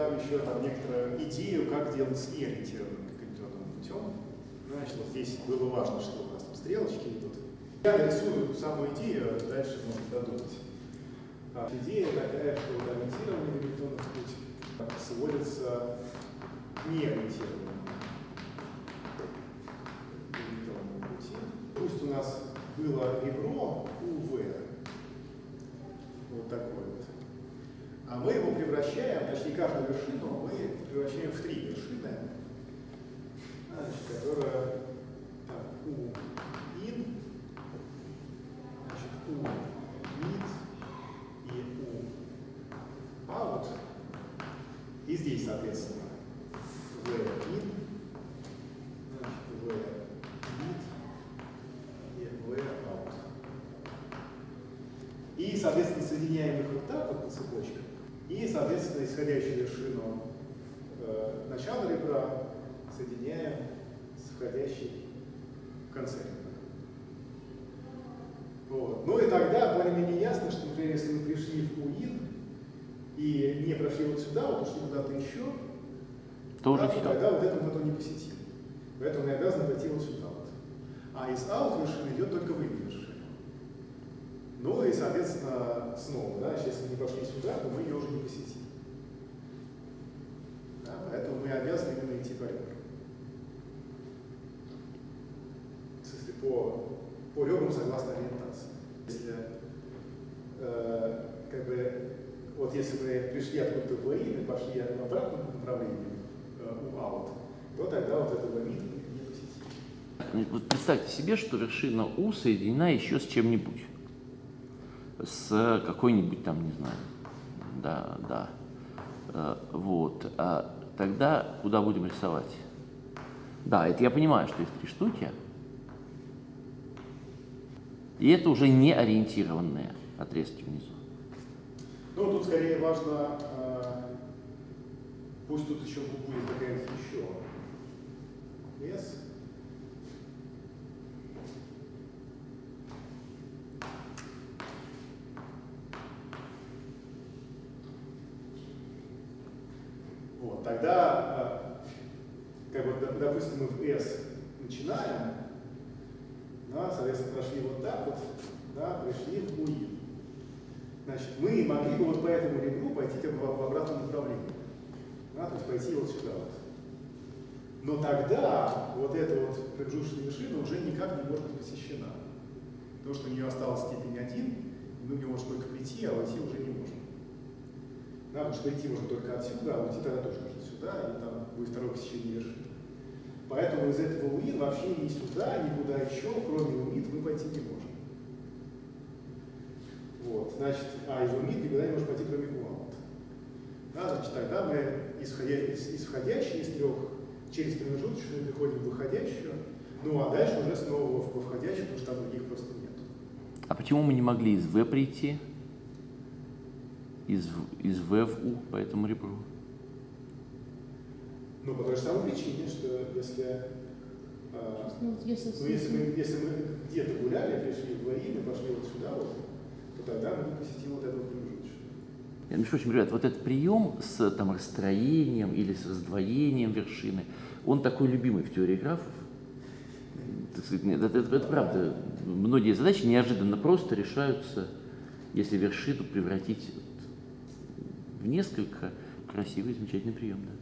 там еще там некоторую идею, как делать с неориентированным компьютерным путем. Значит, вот здесь было важно, что у нас там стрелочки идут. Я нарисую саму идею, а дальше можно додумать. А, идея такая, что вот ориентированный электронный путь сводится к неориентированному электронному пути. Пусть у нас было ребро УВ, вот такое вот, а мы его превращаем, точнее каждую вершину мы превращаем в три вершины, значит, которая так, U in, значит, U mid и U out. И здесь, соответственно, V in, значит, V mid и V out. И, соответственно, соединяем их вот так вот по цепочкам. И, соответственно, исходящую вершину э, начала ребра соединяем с входящей в конце ребра. Вот. Ну и тогда более-менее ясно, что, например, если мы пришли в УИН и не прошли вот сюда, вот ушли куда-то еще, Тоже да, тогда вот мы потом не посетим. Поэтому мы обязаны пойти вот сюда вот. А из аут вершины идет только в ин вершину. Ну и, соответственно, снова, да, если мы не пошли сюда, то мы ее посетим. Да, поэтому мы обязаны именно идти по ребрам. В смысле, по, по ребрам согласно ориентации. Если, э, как бы, вот если мы пришли откуда-то в и пошли в обратном направлении, э, у аут, то тогда вот этого мы не посетим. Вот представьте себе, что вершина У соединена еще с чем-нибудь. С какой-нибудь там, не знаю. Да, да. Э, Вот. А тогда куда будем рисовать? Да, это я понимаю, что их три штуки. И это уже не ориентированные отрезки внизу. Ну, тут скорее важно, э, пусть тут еще будет какая-то еще S. Вот, тогда, э, как вот, доп- допустим, мы в S начинаем, да, соответственно, прошли вот так вот, да, пришли в UI. Значит, мы могли бы вот по этому ребру пойти как бы в обратном направлении. Да, то есть пойти вот сюда вот. Но тогда вот эта вот промежуточная вершина уже никак не может быть посещена. Потому что у нее осталась степень 1, и мы в нее можем только прийти, а уйти уже не можем. Да, потому что прийти можно только отсюда, а уйти тогда тоже можно будет второе посещение вершины. Поэтому из этого УИН вообще ни сюда, никуда еще, кроме УМИД, мы пойти не можем. Вот, значит, а из УМИД никуда не можем пойти, кроме УАУТ. Да, значит, тогда мы, исходя из, из из трех, через промежуточную приходим в выходящую, ну а дальше уже снова во входящую, потому что там других просто нет. А почему мы не могли из В прийти? Из, В- из В в У по этому ребру? Ну, по той же самой причине, что если, а, Ну, если, ну, если, мы, если мы где-то гуляли, пришли в ВАИ, мы пошли вот сюда вот, то тогда мы посетим вот этого промежуточного. Я, Между прочим, ребят, вот этот прием с там, расстроением или с раздвоением вершины, он такой любимый в теории графов. Это, это- это правда. Многие задачи неожиданно просто решаются, если вершину превратить в несколько красивый, замечательный прием. Да.